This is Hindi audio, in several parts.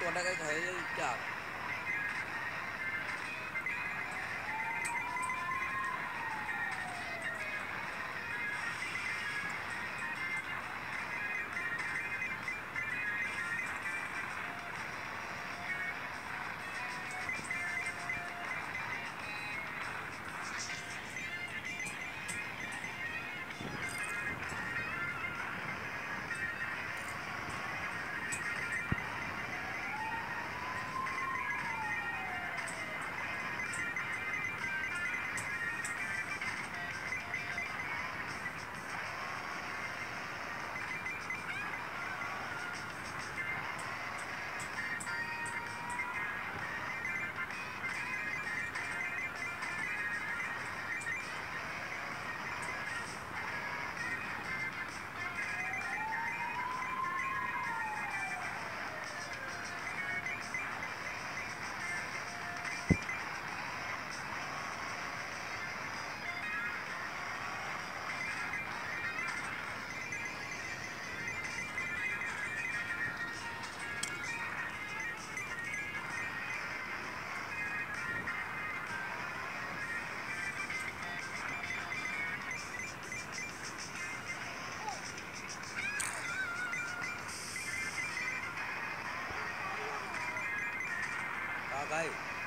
ตัวนั้นคล้ายๆจาก vai.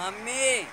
Mami!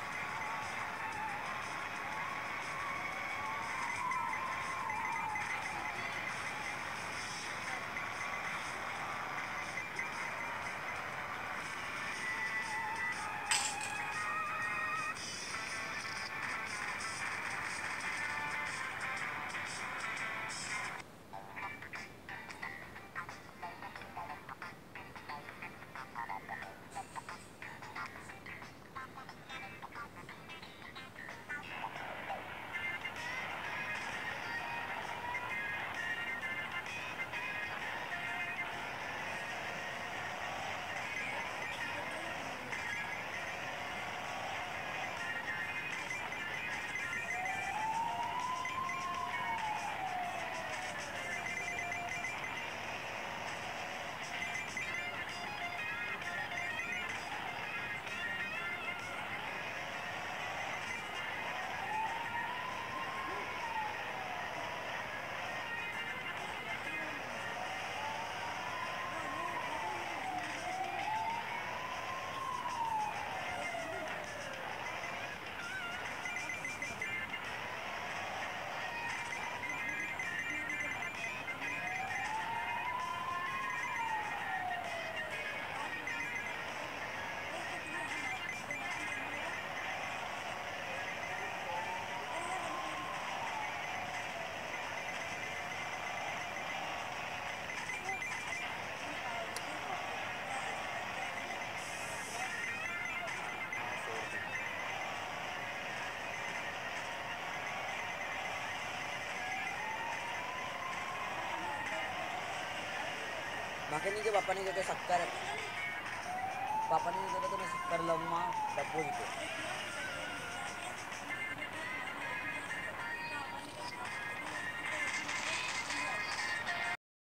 आगे नहीं के पापा ने कहते शक्कर पापा ने कहते तो मैं शक्कर लाऊँगा डब्बो ही